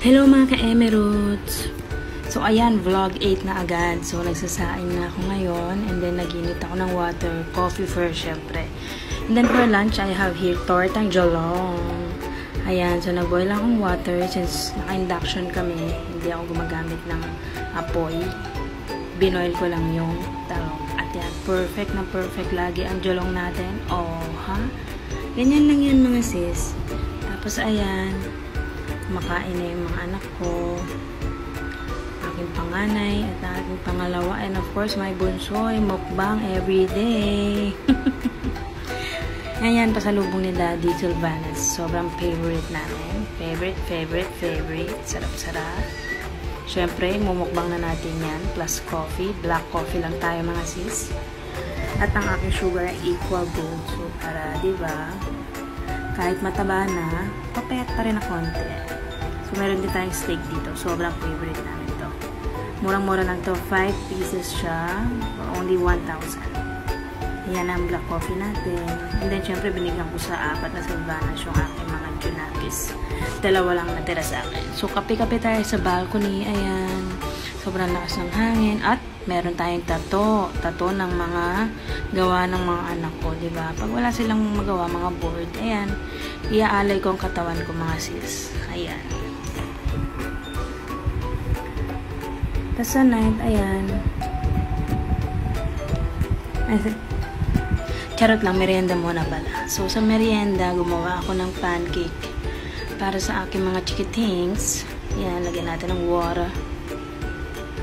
Hello mga ka-Emeroots! So ayan, vlog 8 na agad. So nagsasain na ako ngayon and then naginit ako ng water, coffee first syempre. And then for lunch, I have here tortang jolong. Ayan, so nagboil lang akong water since naka-induction kami. Hindi ako gumagamit ng apoy. Binoil ko lang yung talong. At yan, perfect na perfect lagi ang jolong natin. Oh, ha? Ganyan lang yan mga sis. Tapos ayan, kumakain na yung mga anak ko. Aking panganay at aking pangalawa. And of course my bunsoy mukbang everyday ngayon pasalubong ni Daddy Sylvanus. Sobrang favorite namin favorite, favorite, favorite. Sarap sarap. Syempre mumukbang na natin yan. Plus coffee, black coffee lang tayo mga sis. At ang aking sugar ay equal gold so para diba kahit mataba na papayat pa rin na konti So, meron din tayong steak dito. Sobrang favorite namin to. Murang-mura lang to. 5 pieces siya for only 1,000. Yan ang black coffee natin. And then, syempre, binigyan ko sa apat na salvanas yung aking mga junakis. Dalawa lang natira sa akin. So, kape-kape tayo sa balcony. Ayan. Sobrang lakas ng hangin. At, meron tayong tato. Tato ng mga gawa ng mga anak ko, di ba? Pag wala silang magawa, mga board, ayan, iaalay ko ang katawan ko, mga sis. Ayan. Tapos sa night, ayan. Charot lang, merienda muna pala. So, sa merienda, gumawa ako ng pancake para sa aking mga chikitings. Yan, lagyan natin ng water.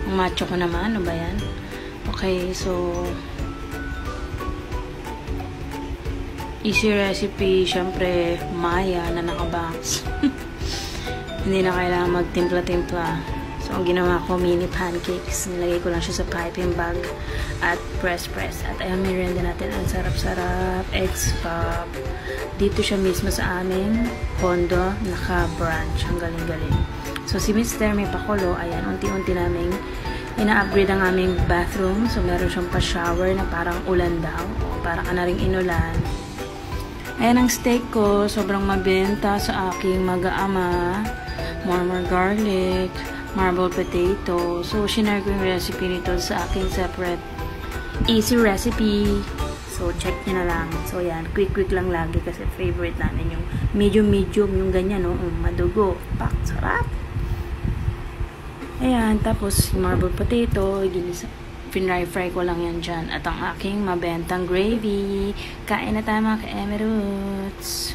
Ang macho ko naman, ano ba yan? Okay, so, easy recipe, syempre, Maya na nakabox. Hindi na kailangan magtimpla-timpla. So, ang ginawa ko, mini pancakes. Nilagay ko lang siya sa piping bag at press-press. At ayun, merienda natin. Ang sarap-sarap. Eggs pop. Dito siya mismo sa amin. Condo. Naka-branch. Ang galing-galing. So, si Mr. may pakulo. Ayan, unti-unti namin ina-upgrade ang aming bathroom. So, meron siyang pa-shower na parang ulan daw. Para ka na rin inulan. Ayan ang steak ko. Sobrang mabenta sa aking mag-aama. More, more garlic marble potato. So, shinare ko yung recipe nito sa aking separate easy recipe. So, check nyo na lang. So, yan. Quick-quick lang lagi kasi favorite namin yung medium-medium, yung ganyan, no? Um, madugo. Pak, sarap. Ayan. Tapos, marble potato. Ginisa. Finry-fry ko lang yan dyan. At ang aking mabentang gravy. Kain na tayo mga ka-emeroots.